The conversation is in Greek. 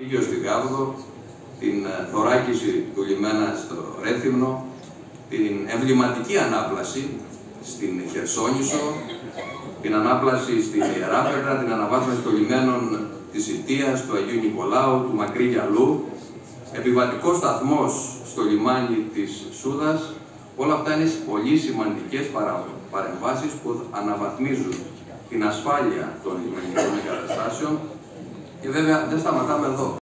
Πήγε στην Γάβδο, την ε, θωράκιση του λιμένα στο Ρέθυμνο, την εμβληματική ανάπλαση στην Χερσόνησο, την ανάπλαση στην Ιεράπετρα, την αναβάθμιση των λιμένων της Ιτίας, του Αγίου Νικολάου, του Μακρύ Γιαλού, επιβατικός σταθμός στο λιμάνι της Σούδας. Όλα αυτά είναι πολύ σημαντικές παρεμβάσεις που αναβαθμίζουν την ασφάλεια των λιμενικών εγκαταστάσεων και βέβαια δεν σταματάμε εδώ.